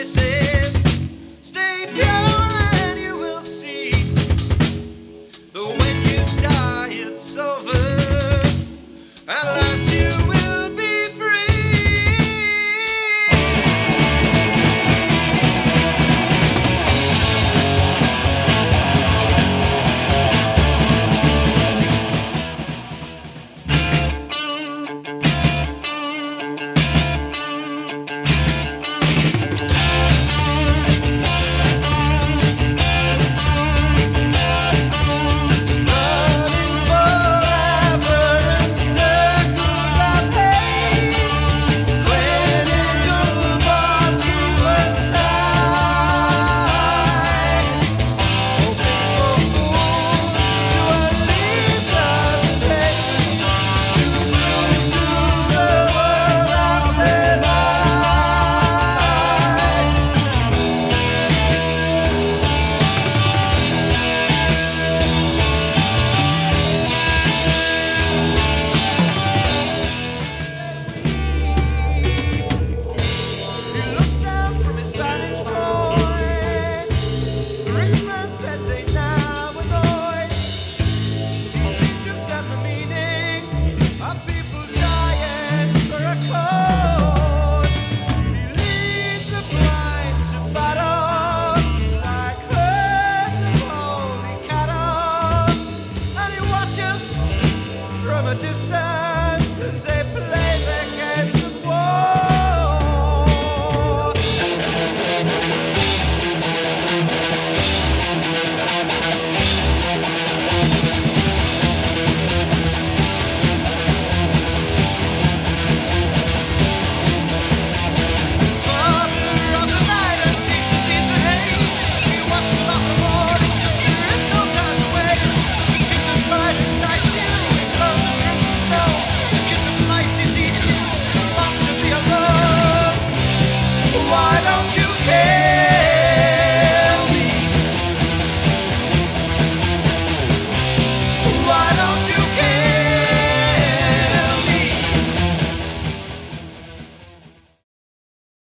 always say a distance as they play.